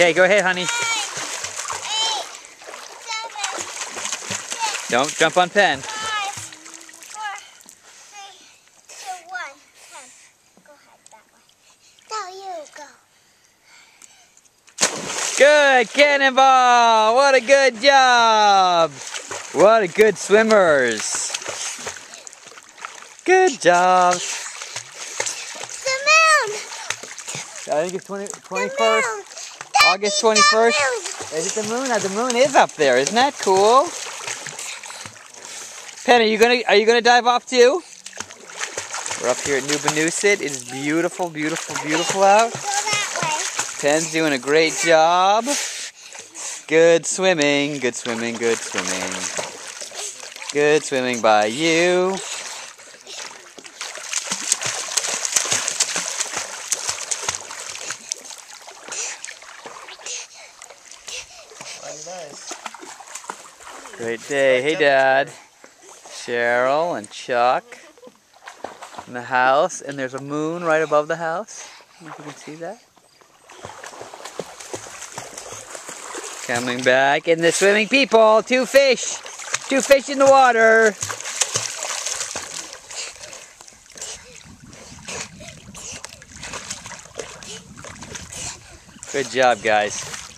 Okay, go ahead, honey. Don't jump on Penn. Now you go. Good cannonball! What a good job! What a good swimmers! Good job! The moon! I think it's 20, 21st, August 21st. Is it the moon? The moon is up there. Isn't that cool? Penn, are you gonna are you gonna dive off too? We're up here at Nubanusit. It is beautiful, beautiful, beautiful out. Penn's doing a great job. Good swimming, good swimming, good swimming. Good swimming by you. Great day. Hey, Dad. Cheryl and Chuck in the house, and there's a moon right above the house. If you can see that. Coming back, in the swimming people. Two fish. Two fish in the water. Good job, guys.